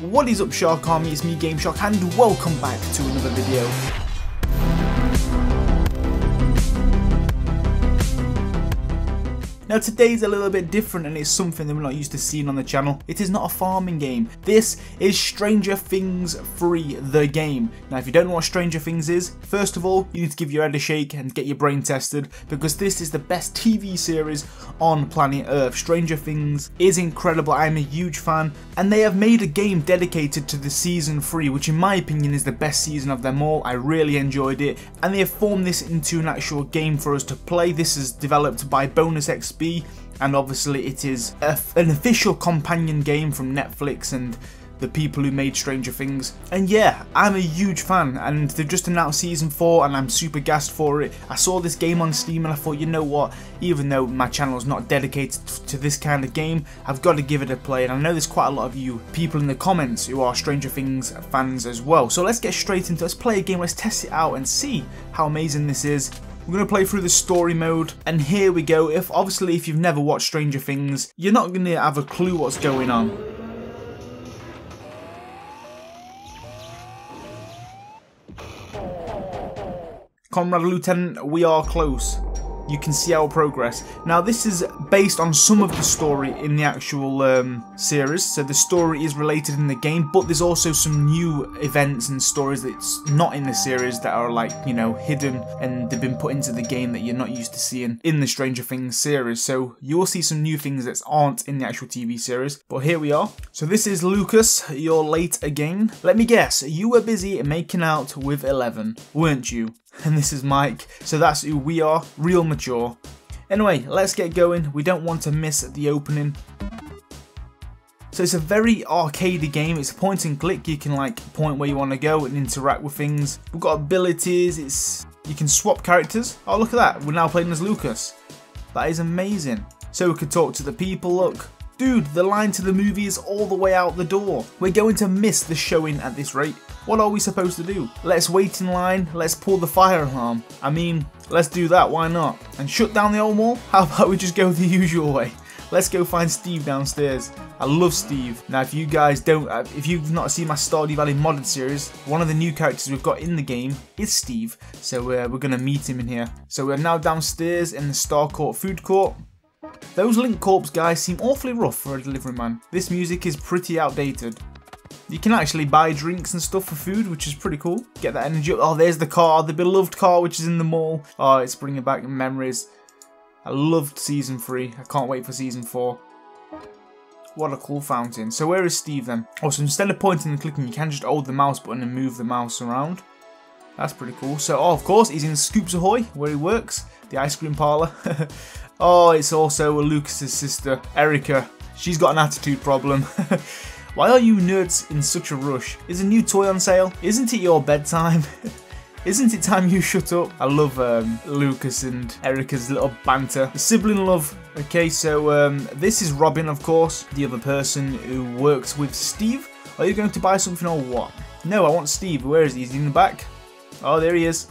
What is up Shark Army, it's me Game Shark and welcome back to another video. Now today's a little bit different and it's something that we're not used to seeing on the channel. It is not a farming game. This is Stranger Things 3, the game. Now if you don't know what Stranger Things is, first of all you need to give your head a shake and get your brain tested because this is the best TV series on planet Earth. Stranger Things is incredible, I'm a huge fan and they have made a game dedicated to the season 3 which in my opinion is the best season of them all. I really enjoyed it and they have formed this into an actual game for us to play. This is developed by Bonus XP and obviously it is an official companion game from Netflix and the people who made Stranger Things. And yeah, I'm a huge fan and they've just announced season 4 and I'm super gassed for it. I saw this game on Steam and I thought, you know what, even though my channel is not dedicated to this kind of game, I've got to give it a play and I know there's quite a lot of you people in the comments who are Stranger Things fans as well. So let's get straight into it, let's play a game, let's test it out and see how amazing this is. We're going to play through the story mode, and here we go. If Obviously, if you've never watched Stranger Things, you're not going to have a clue what's going on. Comrade Lieutenant, we are close you can see our progress. Now this is based on some of the story in the actual um, series, so the story is related in the game, but there's also some new events and stories that's not in the series that are like, you know, hidden and they've been put into the game that you're not used to seeing in the Stranger Things series. So you will see some new things that aren't in the actual TV series, but here we are. So this is Lucas, you're late again. Let me guess, you were busy making out with Eleven, weren't you? And this is Mike. So that's who we are, real mature. Anyway, let's get going. We don't want to miss the opening. So it's a very arcadey game. It's point and click. You can like point where you want to go and interact with things. We've got abilities. It's you can swap characters. Oh look at that. We're now playing as Lucas. That is amazing. So we could talk to the people. Look, Dude, the line to the movie is all the way out the door. We're going to miss the showing at this rate. What are we supposed to do? Let's wait in line, let's pull the fire alarm. I mean, let's do that, why not? And shut down the old mall? How about we just go the usual way? Let's go find Steve downstairs. I love Steve. Now, if you guys don't, uh, if you've not seen my Stardew Valley modded series, one of the new characters we've got in the game is Steve. So uh, we're going to meet him in here. So we're now downstairs in the Starcourt food court. Those Link Corps guys seem awfully rough for a delivery man. This music is pretty outdated. You can actually buy drinks and stuff for food, which is pretty cool. Get that energy up. Oh, there's the car, the beloved car, which is in the mall. Oh, it's bringing back memories. I loved Season 3. I can't wait for Season 4. What a cool fountain. So where is Steve then? Oh, so instead of pointing and clicking, you can just hold the mouse button and move the mouse around. That's pretty cool. So, oh, of course, he's in Scoops Ahoy, where he works. The ice cream parlour. Oh, it's also Lucas's sister, Erica. She's got an attitude problem. Why are you nerds in such a rush? Is a new toy on sale? Isn't it your bedtime? Isn't it time you shut up? I love um, Lucas and Erica's little banter. Sibling love. Okay, so um, this is Robin, of course, the other person who works with Steve. Are you going to buy something or what? No, I want Steve. Where is he? Is he in the back? Oh, there he is.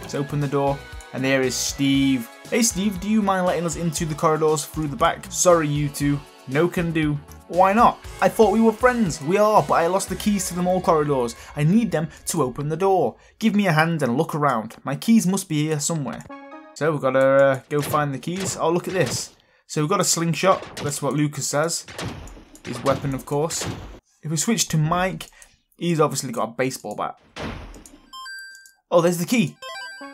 Let's open the door. And there is Steve. Hey Steve, do you mind letting us into the corridors through the back? Sorry you two, no can do. Why not? I thought we were friends. We are, but I lost the keys to the mall corridors. I need them to open the door. Give me a hand and look around. My keys must be here somewhere. So we've got to uh, go find the keys. Oh, look at this. So we've got a slingshot. That's what Lucas says. His weapon, of course. If we switch to Mike, he's obviously got a baseball bat. Oh, there's the key.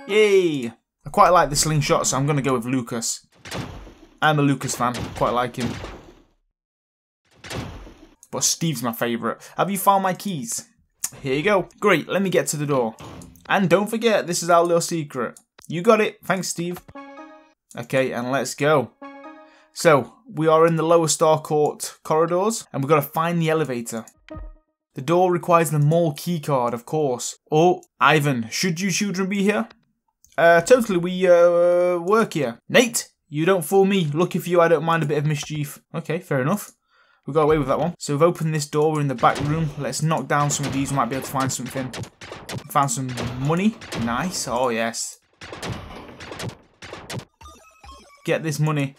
Yay! I quite like the slingshot, so I'm going to go with Lucas. I'm a Lucas fan. Quite like him. But Steve's my favourite. Have you found my keys? Here you go. Great, let me get to the door. And don't forget, this is our little secret. You got it. Thanks, Steve. Okay, and let's go. So, we are in the lower Starcourt corridors, and we've got to find the elevator. The door requires the mall keycard, of course. Oh, Ivan, should you children be here? Uh, totally, we uh, work here. Nate, you don't fool me. Lucky for you, I don't mind a bit of mischief. Okay, fair enough. We got away with that one. So we've opened this door. We're in the back room. Let's knock down some of these. We might be able to find something. Found some money. Nice. Oh, yes. Get this money.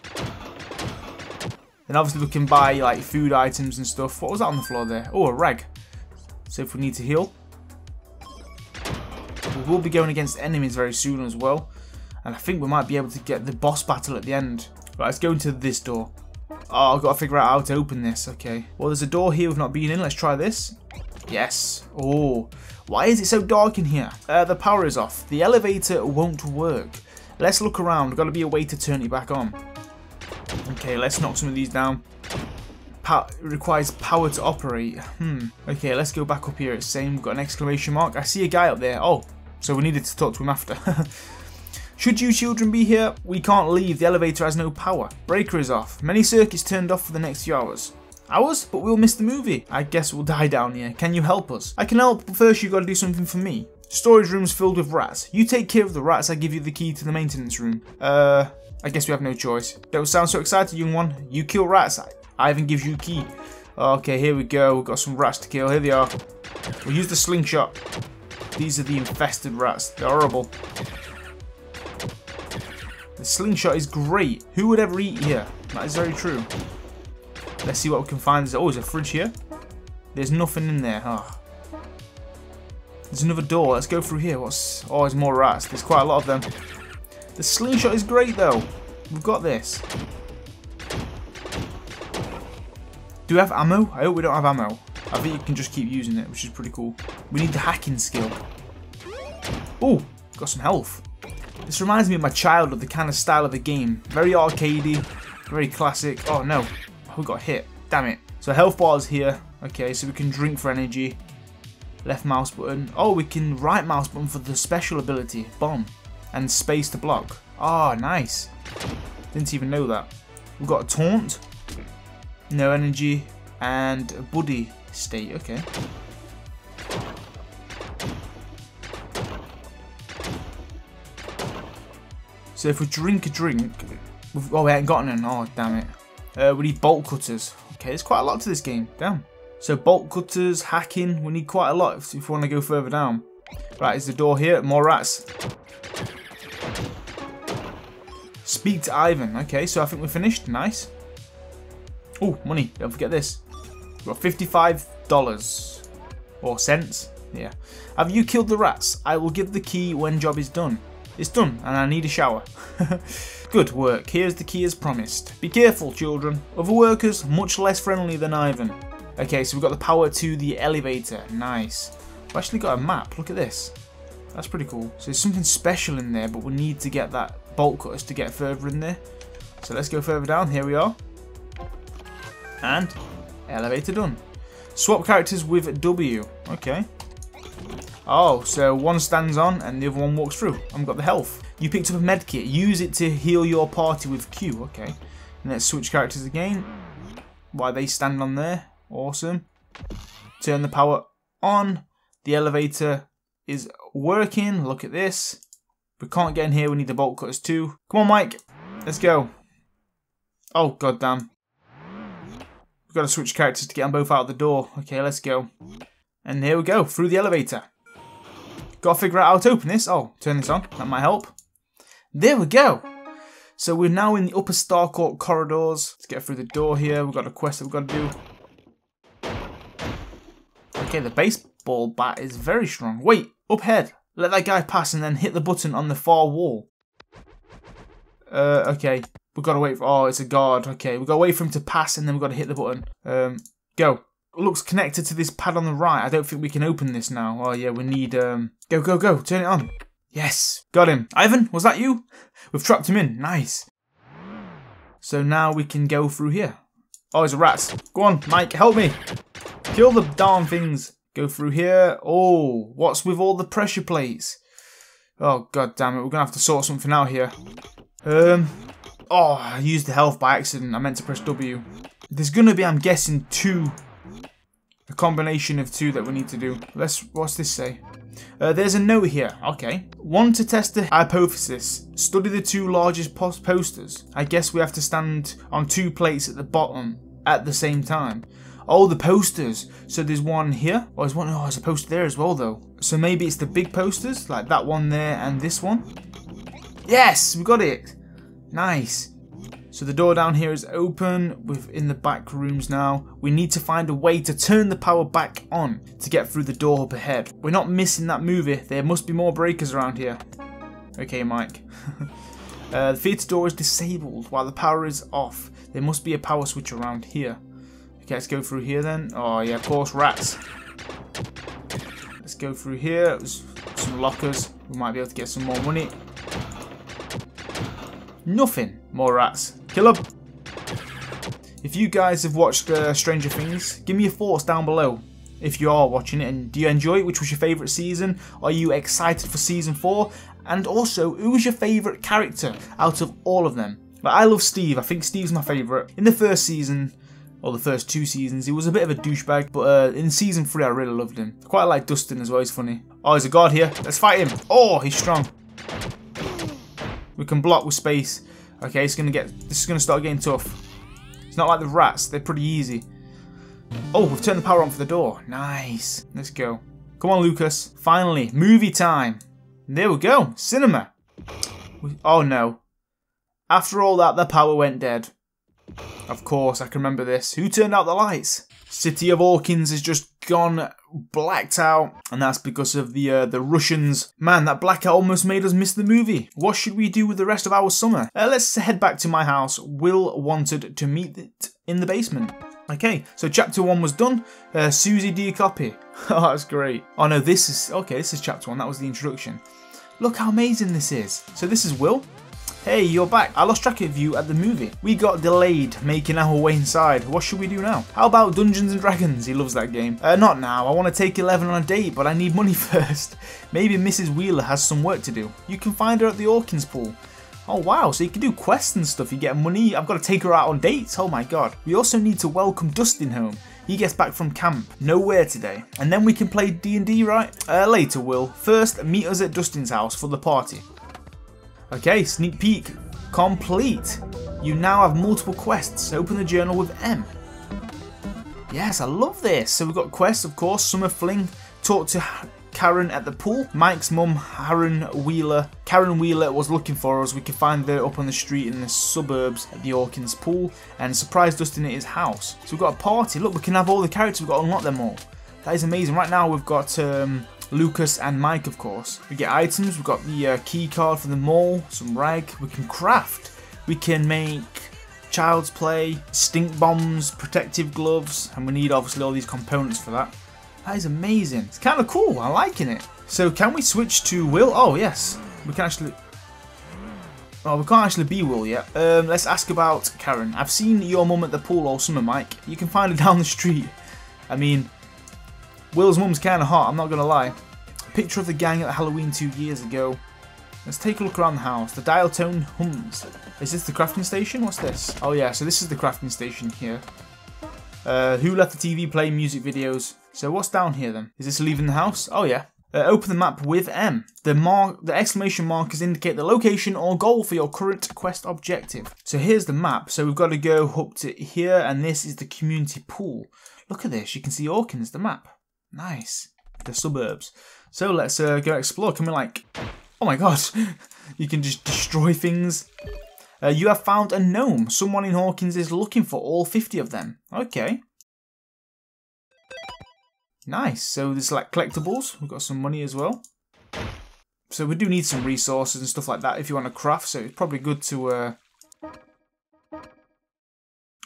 Then obviously we can buy like food items and stuff. What was that on the floor there? Oh, a rag. So if we need to heal. We will be going against enemies very soon as well. And I think we might be able to get the boss battle at the end. Right, let's go into this door. Oh, I've got to figure out how to open this. Okay. Well, there's a door here we've not been in. Let's try this. Yes. Oh, why is it so dark in here? Uh, the power is off. The elevator won't work. Let's look around. Got to be a way to turn it back on. Okay, let's knock some of these down. Pa requires power to operate. Hmm. Okay, let's go back up here. It's saying we've got an exclamation mark. I see a guy up there. Oh, so we needed to talk to him after. Should you children be here, we can't leave. The elevator has no power. Breaker is off. Many circuits turned off for the next few hours. Hours? But we'll miss the movie. I guess we'll die down here. Can you help us? I can help, but first you've got to do something for me. Storage room's filled with rats. You take care of the rats, I give you the key to the maintenance room. Uh, I guess we have no choice. Don't sound so excited, young one. You kill rats, I Ivan gives you key. Okay, here we go. We've got some rats to kill. Here they are. We'll use the slingshot. These are the infested rats. They're horrible. The slingshot is great. Who would ever eat here? That is very true. Let's see what we can find. There's, oh, there's a fridge here. There's nothing in there. Oh. There's another door. Let's go through here. What's? Oh, there's more rats. There's quite a lot of them. The slingshot is great, though. We've got this. Do we have ammo? I hope we don't have ammo. I think you can just keep using it, which is pretty cool. We need the hacking skill. Oh, got some health. This reminds me of my childhood, the kind of style of the game. Very arcadey, very classic. Oh no, we got hit. Damn it. So health bar is here. Okay, so we can drink for energy. Left mouse button. Oh, we can right mouse button for the special ability, bomb. And space to block. Ah, oh, nice. Didn't even know that. We've got a taunt. No energy. And a buddy state. Okay. So if we drink a drink, oh we ain't gotten none, oh damn it. Uh, we need bolt cutters. Okay, there's quite a lot to this game, damn. So bolt cutters, hacking, we need quite a lot if, if we want to go further down. Right, is the door here, more rats. Speak to Ivan, okay, so I think we're finished, nice. Oh, money, don't forget this. We've got $55. Or cents, yeah. Have you killed the rats? I will give the key when job is done. It's done, and I need a shower. Good work, here's the key as promised. Be careful, children. Other workers, much less friendly than Ivan. Okay, so we've got the power to the elevator. Nice. We've actually got a map, look at this. That's pretty cool. So there's something special in there, but we need to get that bolt cutters to get further in there. So let's go further down, here we are. And, elevator done. Swap characters with W, okay. Oh, so one stands on and the other one walks through. I've got the health. You picked up a medkit. Use it to heal your party with Q. Okay. And let's switch characters again. Why they stand on there. Awesome. Turn the power on. The elevator is working. Look at this. We can't get in here. We need the bolt cutters too. Come on, Mike. Let's go. Oh, goddamn. We've got to switch characters to get them both out the door. Okay, let's go. And here we go. Through the elevator. Got to figure out how to open this. Oh, turn this on. That might help. There we go. So we're now in the upper Starcourt corridors. Let's get through the door here. We've got a quest that we've got to do. Okay, the baseball bat is very strong. Wait, up ahead. Let that guy pass and then hit the button on the far wall. Uh, okay. We've got to wait for... Oh, it's a guard. Okay, we've got to wait for him to pass and then we've got to hit the button. Um, go looks connected to this pad on the right. I don't think we can open this now. Oh yeah, we need um go go go, turn it on. Yes, got him. Ivan, was that you? We've trapped him in. Nice. So now we can go through here. Oh, it's a rat. Go on, Mike, help me. Kill the darn things. Go through here. Oh, what's with all the pressure plates? Oh, god damn it. We're going to have to sort something out here. Um, Oh, I used the health by accident. I meant to press W. There's going to be, I'm guessing, two a combination of two that we need to do. Let's, what's this say? Uh, there's a note here. Okay. One to test the hypothesis. Study the two largest post posters. I guess we have to stand on two plates at the bottom at the same time. Oh, the posters. So there's one here. Oh, there's one. Oh, there's a poster there as well, though. So maybe it's the big posters, like that one there and this one. Yes, we got it. Nice. So the door down here is open. We're in the back rooms now. We need to find a way to turn the power back on to get through the door up ahead. We're not missing that movie. There must be more breakers around here. Okay, Mike. uh, the theatre door is disabled while the power is off. There must be a power switch around here. Okay, let's go through here then. Oh yeah, of course, rats. Let's go through here. Some lockers. We might be able to get some more money. Nothing. More rats. Kill them. If you guys have watched uh, Stranger Things, give me your thoughts down below. If you are watching it and do you enjoy it? Which was your favourite season? Are you excited for season 4? And also, who was your favourite character out of all of them? But I love Steve. I think Steve's my favourite. In the first season, or the first two seasons, he was a bit of a douchebag. But uh, in season 3, I really loved him. Quite like Dustin as well. He's funny. Oh, he's a god here. Let's fight him. Oh, he's strong. We can block with space. Okay, it's gonna get. This is gonna start getting tough. It's not like the rats. They're pretty easy. Oh, we've turned the power on for the door. Nice. Let's go. Come on, Lucas. Finally, movie time. There we go. Cinema. Oh no. After all that, the power went dead. Of course, I can remember this. Who turned out the lights? City of Hawkins has just gone blacked out, and that's because of the uh, the Russians. Man, that blackout almost made us miss the movie. What should we do with the rest of our summer? Uh, let's head back to my house. Will wanted to meet it in the basement. Okay, so chapter one was done. Uh, Susie, do you copy? oh, that's great. Oh no, this is okay. This is chapter one. That was the introduction. Look how amazing this is. So this is Will. Hey, you're back. I lost track of you at the movie. We got delayed making our way inside. What should we do now? How about Dungeons and Dragons? He loves that game. Uh, not now. I want to take Eleven on a date, but I need money first. Maybe Mrs. Wheeler has some work to do. You can find her at the Hawkins pool. Oh wow, so you can do quests and stuff, you get money, I've got to take her out on dates, oh my god. We also need to welcome Dustin home. He gets back from camp, nowhere today. And then we can play D&D, right? Uh, later, Will. First, meet us at Dustin's house for the party. Okay, sneak peek complete. You now have multiple quests. Open the journal with M. Yes, I love this. So we've got quests, of course. Summer Fling. Talk to Karen at the pool. Mike's mum, Karen Wheeler. Karen Wheeler was looking for us. We could find her up on the street in the suburbs at the Hawkins pool and surprise Dustin at his house. So we've got a party. Look, we can have all the characters. We've got to unlock them all. That is amazing. Right now we've got um, Lucas and Mike, of course. We get items, we've got the uh, key card for the mall, some rag, we can craft, we can make child's play, stink bombs, protective gloves, and we need obviously all these components for that. That is amazing. It's kind of cool, I'm liking it. So can we switch to Will? Oh yes, we can actually... Oh, we can't actually be Will yet. Um, let's ask about Karen. I've seen your mum at the pool all summer, Mike. You can find her down the street. I mean, Will's mum's kind of hot, I'm not to lie. Picture of the gang at Halloween two years ago. Let's take a look around the house. The dial tone hums. Is this the crafting station? What's this? Oh yeah, so this is the crafting station here. Uh, who let the TV play music videos? So what's down here then? Is this leaving the house? Oh yeah. Uh, open the map with M. The mark, the exclamation markers indicate the location or goal for your current quest objective. So here's the map. So we've got to go up to here, and this is the community pool. Look at this. You can see Hawkins, the map. Nice. The suburbs. So let's uh, go explore. Can we like... Oh my god. you can just destroy things. Uh, you have found a gnome. Someone in Hawkins is looking for all 50 of them. Okay. Nice. So there's like collectibles. We've got some money as well. So we do need some resources and stuff like that if you want to craft. So it's probably good to uh,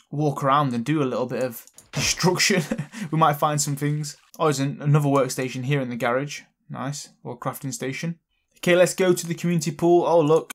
walk around and do a little bit of destruction. we might find some things. Oh, there's an, another workstation here in the garage. Nice. Or crafting station. Okay, let's go to the community pool. Oh, look.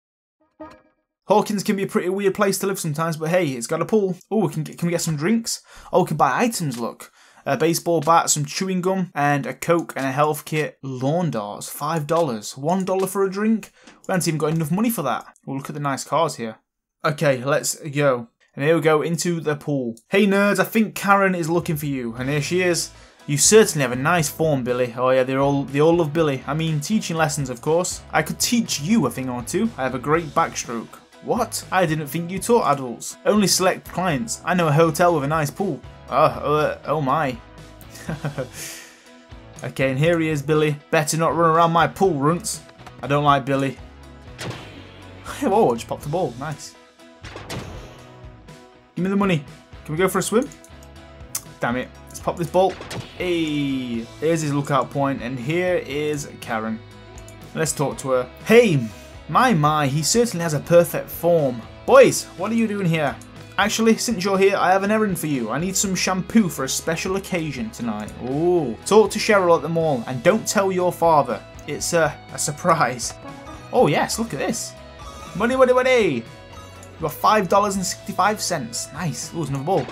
Hawkins can be a pretty weird place to live sometimes, but hey, it's got a pool. Oh, can can we get some drinks? Oh, we can buy items, look. A baseball bat, some chewing gum, and a Coke and a health kit. Lawn darts, $5. $1 for a drink? We haven't even got enough money for that. Well, look at the nice cars here. Okay, let's go. And here we go, into the pool. Hey nerds, I think Karen is looking for you. And here she is. You certainly have a nice form, Billy. Oh yeah, they all they all love Billy. I mean, teaching lessons, of course. I could teach you a thing or two. I have a great backstroke. What? I didn't think you taught adults. Only select clients. I know a hotel with a nice pool. Oh, uh, oh my. okay, and here he is, Billy. Better not run around my pool, runts. I don't like Billy. I just popped the ball. Nice. Give me the money. Can we go for a swim? Damn it. Let's pop this bolt. Hey, there's his lookout point, and here is Karen. Let's talk to her. Hey, my my, he certainly has a perfect form. Boys, what are you doing here? Actually, since you're here, I have an errand for you. I need some shampoo for a special occasion tonight. Ooh. Talk to Cheryl at the mall and don't tell your father. It's a, a surprise. Oh yes, look at this. Money, money, money. You got $5.65. Nice. Ooh, another ball.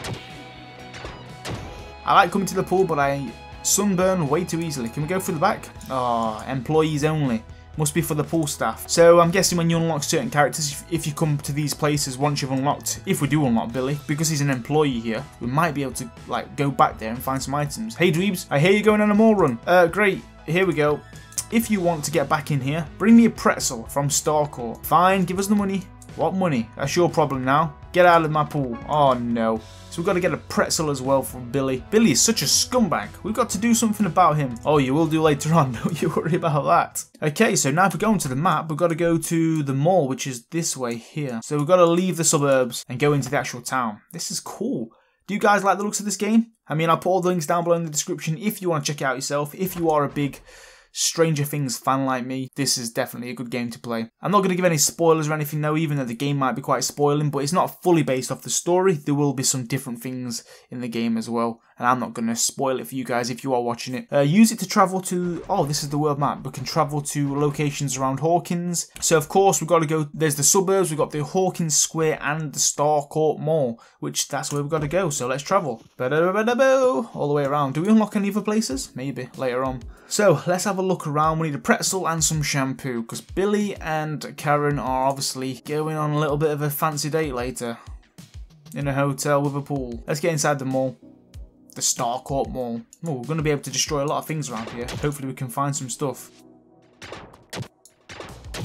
I like coming to the pool, but I sunburn way too easily. Can we go through the back? Oh, employees only. Must be for the pool staff. So I'm guessing when you unlock certain characters, if you come to these places once you've unlocked, if we do unlock Billy, because he's an employee here, we might be able to like go back there and find some items. Hey Dweebs, I hear you're going on a mall run. Uh, great. Here we go. If you want to get back in here, bring me a pretzel from Starcourt. Fine, give us the money. What money? That's your problem now. Get out of my pool. Oh no. So we've got to get a pretzel as well from Billy. Billy is such a scumbag. We've got to do something about him. Oh, you will do later on. Don't you worry about that. Okay, so now if we're going to the map, we've got to go to the mall, which is this way here. So we've got to leave the suburbs and go into the actual town. This is cool. Do you guys like the looks of this game? I mean, I'll put all the links down below in the description if you want to check it out yourself. If you are a big Stranger Things fan like me, this is definitely a good game to play. I'm not going to give any spoilers or anything though, even though the game might be quite spoiling, but it's not fully based off the story. There will be some different things in the game as well, and I'm not going to spoil it for you guys if you are watching it. Uh, use it to travel to, oh, this is the world map. We can travel to locations around Hawkins. So of course we've got to go, there's the suburbs, we've got the Hawkins Square and the Starcourt Mall, which that's where we've got to go, so let's travel. All the way around. Do we unlock any other places? Maybe, later on. So let's have a look around. We need a pretzel and some shampoo because Billy and Karen are obviously going on a little bit of a fancy date later in a hotel with a pool. Let's get inside the mall. The Starcourt Mall. Oh, we're going to be able to destroy a lot of things around here. Hopefully we can find some stuff.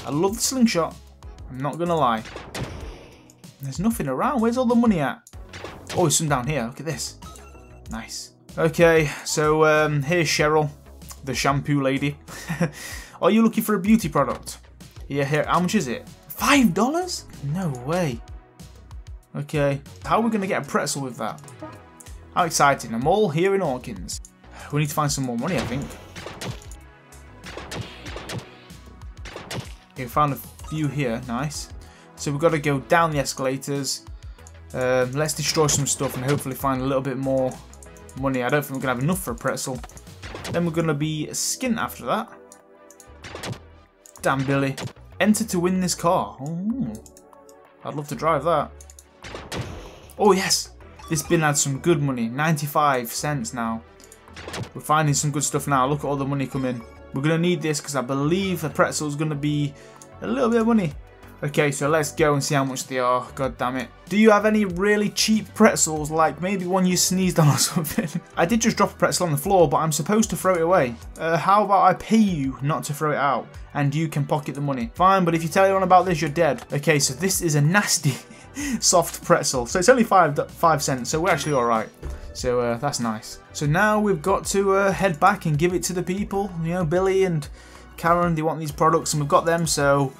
I love the slingshot. I'm not going to lie. There's nothing around. Where's all the money at? Oh, there's some down here. Look at this. Nice. Okay, so um, here's Cheryl the shampoo lady. Are you looking for a beauty product? Yeah, here. How much is it? Five dollars? No way. Okay. How are we going to get a pretzel with that? How exciting. I'm all here in Hawkins. We need to find some more money, I think. Okay, we found a few here. Nice. So we've got to go down the escalators. Um, let's destroy some stuff and hopefully find a little bit more money. I don't think we're going to have enough for a pretzel. Then we're going to be skint after that. Damn, Billy. Enter to win this car. Oh, I'd love to drive that. Oh, yes. This bin had some good money. 95 cents now. We're finding some good stuff now. Look at all the money coming. We're going to need this because I believe the pretzel is going to be a little bit of money. Okay, so let's go and see how much they are. God damn it. Do you have any really cheap pretzels, like maybe one you sneezed on or something? I did just drop a pretzel on the floor, but I'm supposed to throw it away. Uh, how about I pay you not to throw it out, and you can pocket the money? Fine, but if you tell anyone about this, you're dead. Okay, so this is a nasty soft pretzel. So it's only five, five cents, so we're actually alright. So uh, that's nice. So now we've got to uh, head back and give it to the people. You know, Billy and Karen, they want these products, and we've got them, so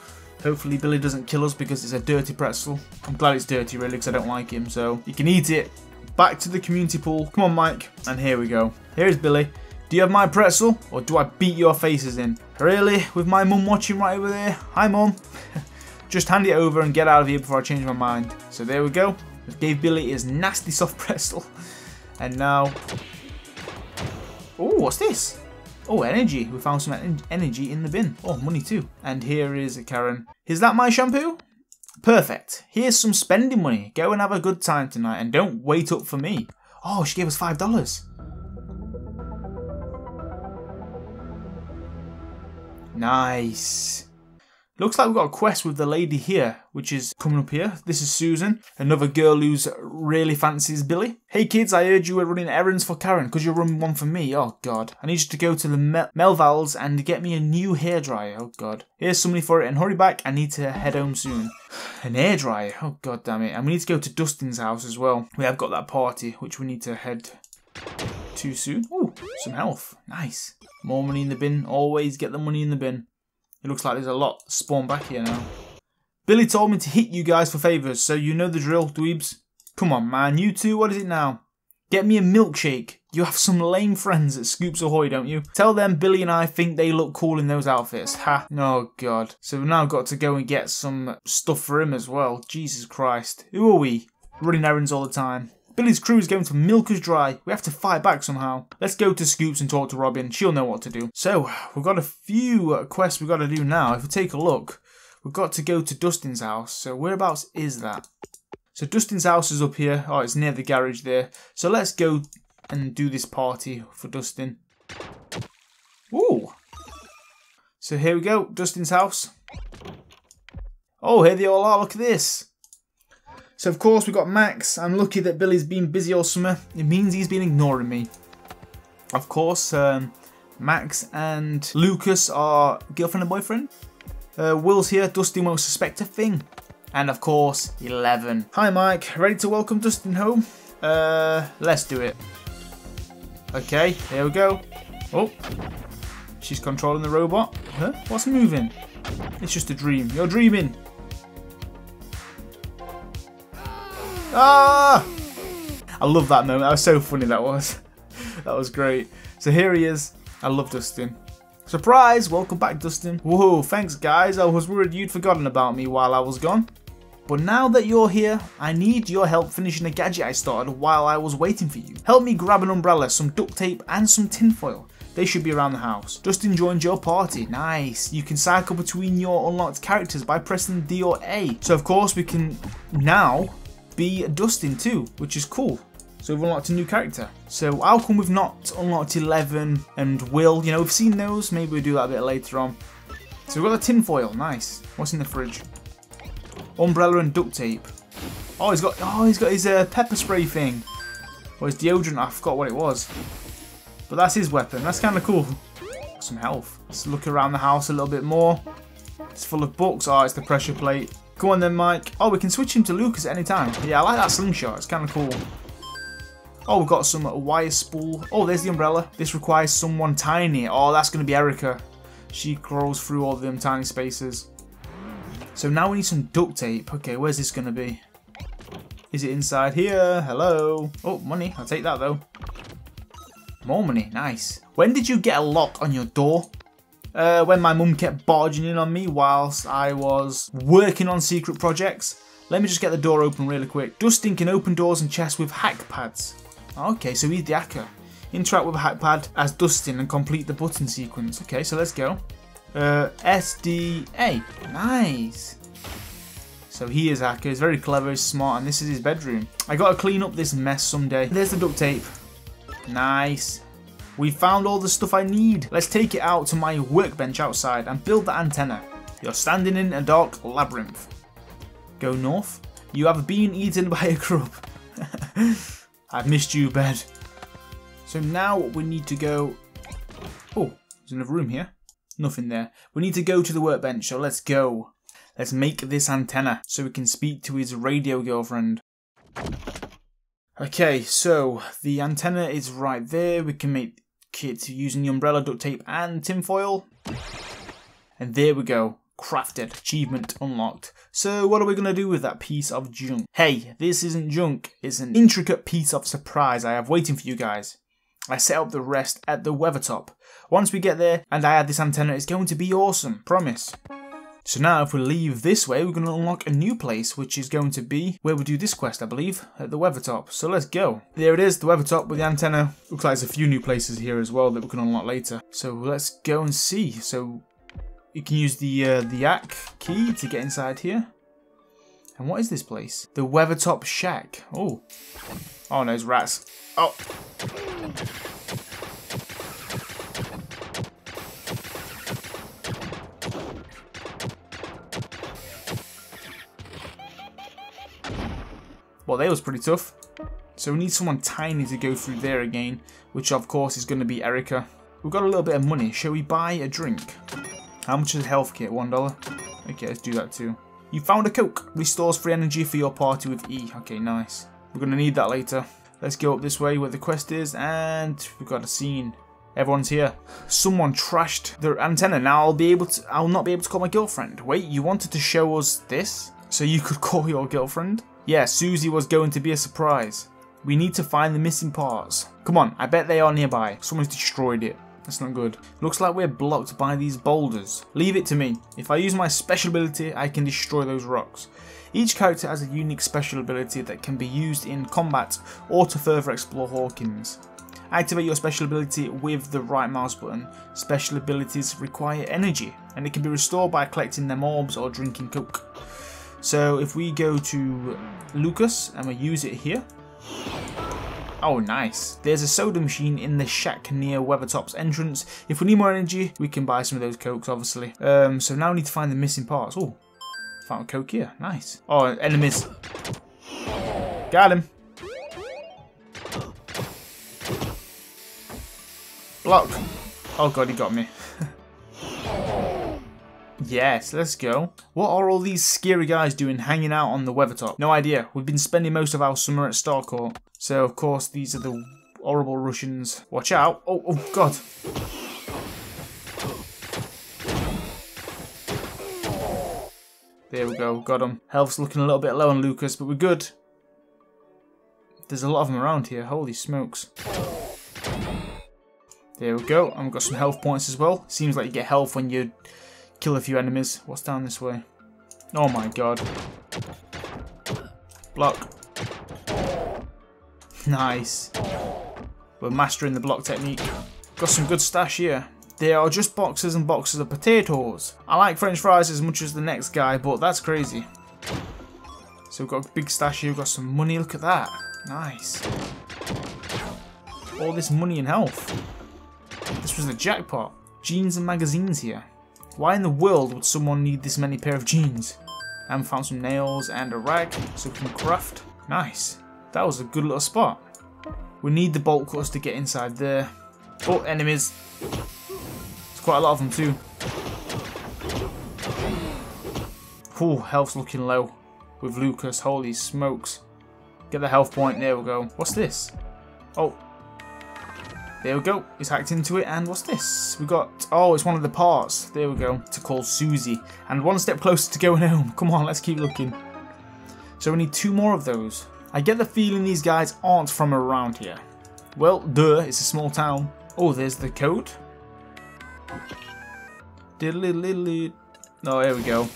Hopefully Billy doesn't kill us because it's a dirty pretzel. I'm glad it's dirty really because I don't like him. So you can eat it. Back to the community pool. Come on Mike. And here we go. Here's Billy. Do you have my pretzel or do I beat your faces in? Really? With my mum watching right over there? Hi mum. Just hand it over and get out of here before I change my mind. So there we go. Gave Billy his nasty soft pretzel. And now... Oh, what's this? Oh, energy. We found some energy in the bin. Oh, money too. And here is Karen. Is that my shampoo? Perfect. Here's some spending money. Go and have a good time tonight and don't wait up for me. Oh, she gave us $5. Nice. Looks like we've got a quest with the lady here, which is coming up here. This is Susan, another girl who's really fancies Billy. Hey kids, I heard you were running errands for Karen. Could you run one for me? Oh god. I need you to go to the Mel and get me a new hairdryer. Oh god. Here's some money for it and hurry back. I need to head home soon. An hairdryer. Oh god damn it. And we need to go to Dustin's house as well. We have got that party, which we need to head to soon. Oh, some health. Nice. More money in the bin. Always get the money in the bin. It looks like there's a lot spawned back here now. Billy told me to hit you guys for favours, so you know the drill, dweebs. Come on, man. You two, what is it now? Get me a milkshake. You have some lame friends at Scoops Ahoy, don't you? Tell them Billy and I think they look cool in those outfits. Ha. Oh, God. So we've now got to go and get some stuff for him as well. Jesus Christ. Who are we? Running errands all the time. Billy's crew is going to milk us dry. We have to fight back somehow. Let's go to Scoops and talk to Robin. She'll know what to do. So, we've got a few uh, quests we've got to do now. If we take a look, we've got to go to Dustin's house. So, whereabouts is that? So, Dustin's house is up here. Oh, it's near the garage there. So, let's go and do this party for Dustin. Ooh. So, here we go. Dustin's house. Oh, here they all are. Look at this. So of course we've got Max. I'm lucky that Billy's been busy all summer. It means he's been ignoring me. Of course, um, Max and Lucas are girlfriend and boyfriend. Uh, Will's here. Dustin won't suspect a thing. And of course, 11. Hi Mike, ready to welcome Dustin home? Uh, let's do it. Okay, here we go. Oh, she's controlling the robot. Huh? What's moving? It's just a dream. You're dreaming. Ah! I love that moment. That was so funny, that was. that was great. So here he is. I love Dustin. Surprise! Welcome back, Dustin. Whoa, thanks, guys. I was worried you'd forgotten about me while I was gone. But now that you're here, I need your help finishing a gadget I started while I was waiting for you. Help me grab an umbrella, some duct tape, and some tinfoil. They should be around the house. Dustin joined your party. Nice. You can cycle between your unlocked characters by pressing D or A. So of course we can now be Dustin too, which is cool. So we've unlocked a new character. So how come we've not unlocked 11 and Will? You know, we've seen those. Maybe we'll do that a bit later on. So we've got the tinfoil. Nice. What's in the fridge? Umbrella and duct tape. Oh, he's got oh he's got his uh, pepper spray thing. Or his deodorant. I forgot what it was. But that's his weapon. That's kind of cool. Some health. Let's look around the house a little bit more. It's full of books. Oh, it's the pressure plate. Go on then, Mike. Oh, we can switch him to Lucas at any time. Yeah, I like that slingshot. It's kind of cool. Oh, we've got some wire spool. Oh, there's the umbrella. This requires someone tiny. Oh, that's going to be Erica. She crawls through all them tiny spaces. So now we need some duct tape. Okay, where's this going to be? Is it inside here? Hello? Oh, money. I'll take that, though. More money. Nice. When did you get a lock on your door? Uh, when my mum kept barging in on me whilst I was working on secret projects. Let me just get the door open really quick. Dustin can open doors and chests with hack pads. Okay, so he's the hacker. Interact with a hack pad as Dustin and complete the button sequence. Okay, so let's go. Uh, SDA. Nice. So he is hacker. He's very clever, he's smart, and this is his bedroom. I gotta clean up this mess someday. There's the duct tape. Nice. We found all the stuff I need. Let's take it out to my workbench outside and build the antenna. You're standing in a dark labyrinth. Go north. You have been eaten by a grub. I've missed you, bed. So now we need to go... Oh, there's another room here. Nothing there. We need to go to the workbench, so let's go. Let's make this antenna so we can speak to his radio girlfriend. Okay, so the antenna is right there. We can make kit using the umbrella, duct tape and tinfoil. And there we go. Crafted. Achievement unlocked. So what are we going to do with that piece of junk? Hey, this isn't junk. It's an intricate piece of surprise I have waiting for you guys. I set up the rest at the Weathertop. Once we get there and I add this antenna, it's going to be awesome. Promise. So now if we leave this way, we're going to unlock a new place, which is going to be where we do this quest, I believe, at the Weathertop. So let's go. There it is, the Weathertop with the antenna. Looks like there's a few new places here as well that we can unlock later. So let's go and see. So you can use the uh, the Yak key to get inside here. And what is this place? The Weathertop Shack. Oh. Oh no, it's rats. Oh. Well, that was pretty tough. So we need someone tiny to go through there again, which of course is going to be Erica. We've got a little bit of money. Shall we buy a drink? How much is a health kit? One dollar? Okay, let's do that too. You found a Coke. Restores free energy for your party with E. Okay, nice. We're going to need that later. Let's go up this way where the quest is, and we've got a scene. Everyone's here. Someone trashed their antenna. Now I'll be able to. I'll not be able to call my girlfriend. Wait, you wanted to show us this so you could call your girlfriend? Yeah, Susie was going to be a surprise. We need to find the missing parts. Come on, I bet they are nearby. Someone's destroyed it. That's not good. Looks like we're blocked by these boulders. Leave it to me. If I use my special ability, I can destroy those rocks. Each character has a unique special ability that can be used in combat or to further explore Hawkins. Activate your special ability with the right mouse button. Special abilities require energy and it can be restored by collecting them orbs or drinking coke. So if we go to Lucas and we use it here, Oh, nice. There's a soda machine in the shack near Weathertop's entrance. If we need more energy, we can buy some of those cokes, obviously. Um, so now we need to find the missing parts. Oh, found a coke here. Nice. Oh, enemies. Got him. Block. Oh god, he got me. Yes, let's go. What are all these scary guys doing hanging out on the Weathertop? No idea. We've been spending most of our summer at Starcourt. So, of course, these are the horrible Russians. Watch out. Oh, oh, God. There we go. Got him. Health's looking a little bit low on Lucas, but we're good. There's a lot of them around here. Holy smokes. There we go. We've got some health points as well. Seems like you get health when you kill a few enemies. What's down this way? Oh my god. Block. Nice. We're mastering the block technique. Got some good stash here. There are just boxes and boxes of potatoes. I like french fries as much as the next guy, but that's crazy. So we've got a big stash here, we've got some money, look at that. Nice. All this money and health. This was the jackpot. Jeans and magazines here. Why in the world would someone need this many pair of jeans? And found some nails and a rag so we can craft. Nice. That was a good little spot. We need the bolt cutters to get inside there. Oh, enemies. There's quite a lot of them too. Oh, health's looking low with Lucas. Holy smokes. Get the health point. There we go. What's this? Oh, there we go. It's hacked into it. And what's this? We got... Oh, it's one of the parts. There we go. To call Susie. And one step closer to going home. Come on, let's keep looking. So we need two more of those. I get the feeling these guys aren't from around here. Well, duh. It's a small town. Oh, there's the code. Diddly Oh, here we go.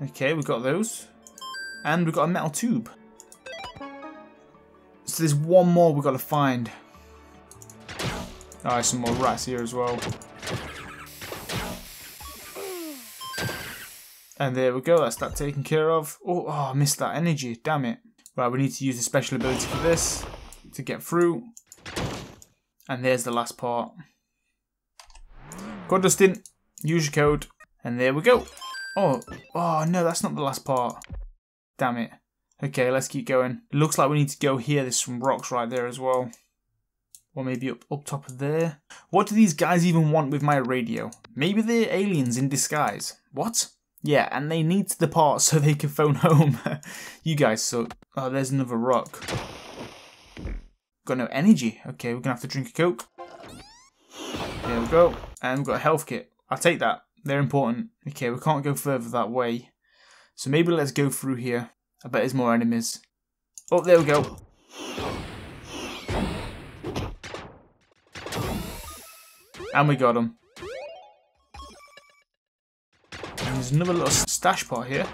Okay, we got those. And we've got a metal tube. So there's one more we've got to find. Oh, some more rats here as well. And there we go, that's that taken care of. Oh, oh, I missed that energy, damn it. Right, we need to use a special ability for this to get through. And there's the last part. Go Dustin, use your code, and there we go. Oh, oh no, that's not the last part. Damn it. Okay, let's keep going. It looks like we need to go here. There's some rocks right there as well. Or maybe up, up top of there. What do these guys even want with my radio? Maybe they're aliens in disguise. What? Yeah, and they need the parts so they can phone home. you guys suck. Oh, there's another rock. Got no energy. Okay, we're gonna have to drink a coke. There we go. And we've got a health kit. I'll take that. They're important. Okay, we can't go further that way. So maybe let's go through here. I bet there's more enemies. Oh, there we go. And we got them. And there's another little stash pot here.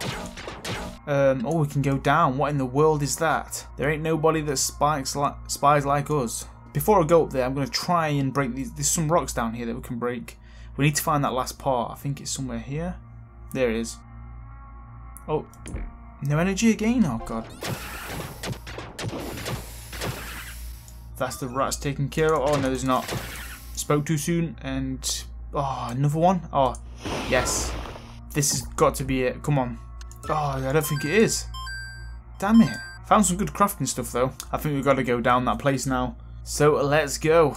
Um, oh, we can go down. What in the world is that? There ain't nobody that spikes li spies like us. Before I go up there, I'm going to try and break these. There's some rocks down here that we can break. We need to find that last part. I think it's somewhere here. There it is. Oh, no energy again? Oh god. That's the rats taken care of. Oh no, there's not. Spoke too soon and... Oh, another one? Oh, yes. This has got to be it. Come on. Oh, I don't think it is. Damn it. Found some good crafting stuff though. I think we've got to go down that place now. So let's go.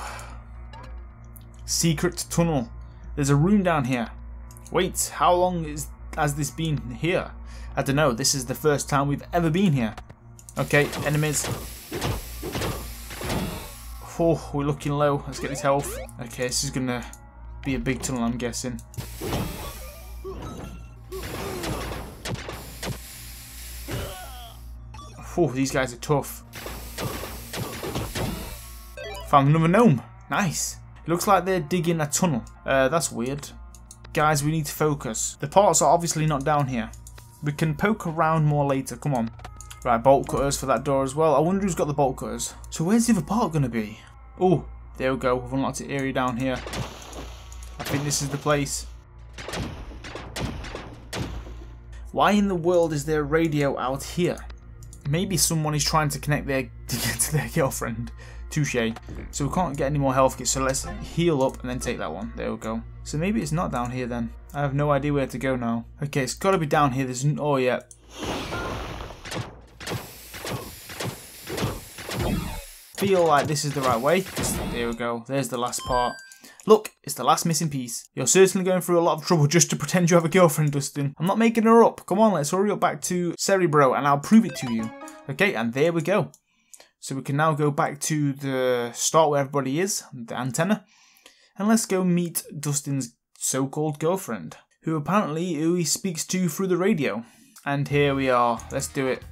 Secret tunnel. There's a room down here. Wait, how long is has this been here? I don't know, this is the first time we've ever been here. Okay, enemies. Oh, we're looking low. Let's get his health. Okay, this is gonna be a big tunnel, I'm guessing. Oh, these guys are tough. Found another gnome. Nice. It looks like they're digging a tunnel. Uh, that's weird. Guys, we need to focus. The parts are obviously not down here. We can poke around more later. Come on. Right, bolt cutters for that door as well. I wonder who's got the bolt cutters. So where's the other part going to be? Oh, there we go. We've unlocked the area down here. I think this is the place. Why in the world is there a radio out here? Maybe someone is trying to connect their to to their girlfriend. Touche. So we can't get any more health kits, so let's heal up and then take that one. There we go. So maybe it's not down here then. I have no idea where to go now. Okay, it's got to be down here. There's oh yeah. Feel like this is the right way. There we go. There's the last part. Look, it's the last missing piece. You're certainly going through a lot of trouble just to pretend you have a girlfriend, Dustin. I'm not making her up. Come on, let's hurry up back to Cerebro and I'll prove it to you. Okay, and there we go. So we can now go back to the start where everybody is, the antenna. And let's go meet Dustin's so-called girlfriend, who apparently who he speaks to through the radio. And here we are. Let's do it.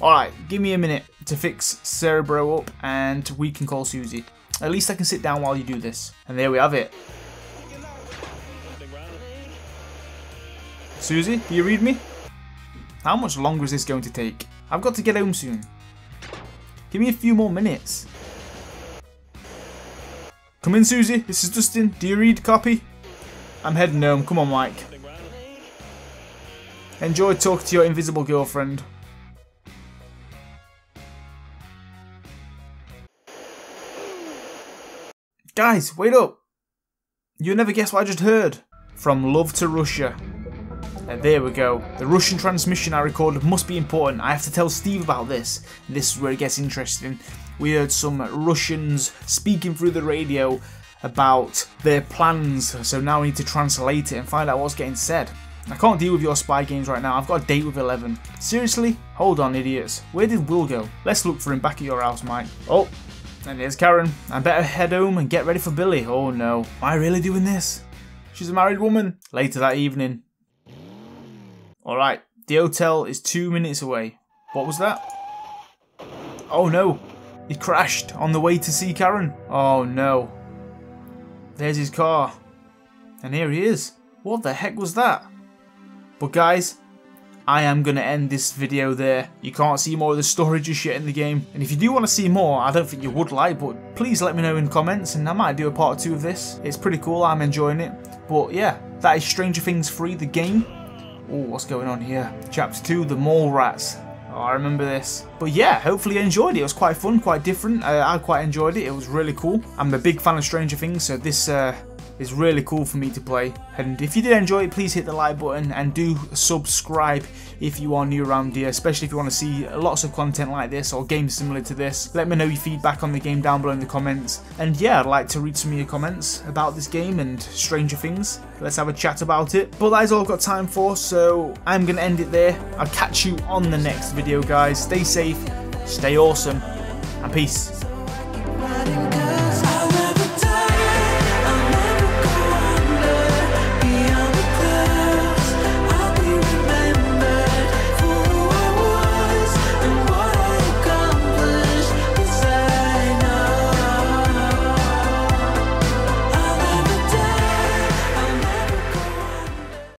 Alright, give me a minute to fix Cerebro up and we can call Suzie. At least I can sit down while you do this. And there we have it. Suzie, do you read me? How much longer is this going to take? I've got to get home soon. Give me a few more minutes. Come in, Suzie. This is Dustin. Do you read copy? I'm heading home. Come on, Mike. Enjoy talking to your invisible girlfriend. Guys, wait up! You'll never guess what I just heard. From Love to Russia. And there we go. The Russian transmission I recorded must be important. I have to tell Steve about this. This is where it gets interesting. We heard some Russians speaking through the radio about their plans. So now we need to translate it and find out what's getting said. I can't deal with your spy games right now. I've got a date with Eleven. Seriously? Hold on, idiots. Where did Will go? Let's look for him back at your house, Mike. Oh, and here's Karen. I better head home and get ready for Billy. Oh no. Am I really doing this? She's a married woman. Later that evening. Alright, the hotel is two minutes away. What was that? Oh no, he crashed on the way to see Karen. Oh no. There's his car. And here he is. What the heck was that? But guys, I am going to end this video there. You can't see more of the story just yet in the game. And if you do want to see more, I don't think you would like, but please let me know in comments and I might do a part 2 of this. It's pretty cool, I'm enjoying it. But yeah, that is Stranger Things 3, the game. Oh, what's going on here? Chapter 2, The Mall Rats. Oh, I remember this. But yeah, hopefully you enjoyed it. It was quite fun, quite different. Uh, I quite enjoyed it. It was really cool. I'm a big fan of Stranger Things, so this uh, is really cool for me to play. And if you did enjoy it, please hit the like button and do subscribe if you are new around here, especially if you want to see lots of content like this or games similar to this. Let me know your feedback on the game down below in the comments. And yeah, I'd like to read some of your comments about this game and Stranger Things. Let's have a chat about it. But that is all I've got time for, so I'm going to end it there. I'll catch you on the next video, guys. Stay safe, stay awesome, and peace.